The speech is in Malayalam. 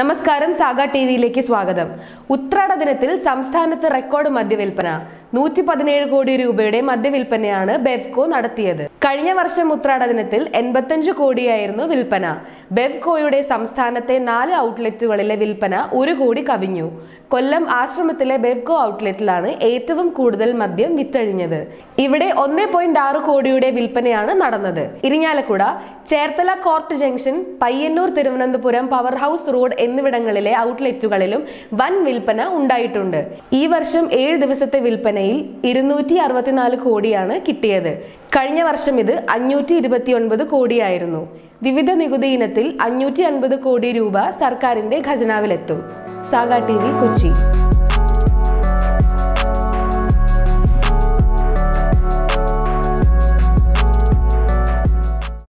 നമസ്കാരം സാഗ ടി വിയിലേക്ക് സ്വാഗതം. ഉത്രാട ദിനത്തിൽ സംസ്ഥാനത്ത് റെക്കോർഡ് മദ്യവിൽപ്പന. നൂറ്റി പതിനേഴ് കോടി രൂപയുടെ മദ്യവിൽപ്പനയാണ് ബെവ്കോ നടത്തിയത്. കഴിഞ്ഞ വർഷം ഉത്രാട ദിനത്തിൽ എൺപത്തഞ്ച് കോടിയായിരുന്നു വിൽപ്പന. ബെവ്കോയുടെ സംസ്ഥാനത്തെ നാല് ഔട്ട്ലെറ്റുകളിലെ വിൽപ്പന ഒരു കോടി കവിഞ്ഞു. കൊല്ലം ആശ്രമത്തിലെ ബെവ്കോ ഔട്ട്ലെറ്റിലാണ് ഏറ്റവും കൂടുതൽ മദ്യം വിറ്റഴിഞ്ഞത്. ഇവിടെ ഒന്നേ പോയിന്റ് ആറ് കോടിയുടെ വിൽപ്പനയാണ് നടന്നത്. Irinjalakuda Cherthala court junction Payyanur Thiruvananthapuram power house road എന്നിവിടങ്ങളിലെ ഔട്ട്ലെറ്റുകളിലും വൻ വിൽപ്പന ഉണ്ടായിട്ടുണ്ട്. ഈ വർഷം ഏഴ് ദിവസത്തെ വിൽപ്പനയിൽ ഇരുന്നൂറ്റി അറുപത്തിനാല് കോടിയാണ് കിട്ടിയത്. കഴിഞ്ഞ വർഷം ഇത് അഞ്ഞൂറ്റി ഇരുപത്തി ഒൻപത് കോടിയായിരുന്നു. വിവിധ നികുതി ഇനത്തിൽ അഞ്ഞൂറ്റി അൻപത് കോടി രൂപ സർക്കാരിന്റെ ഖജനാവിലെത്തും. Saga T Kochi.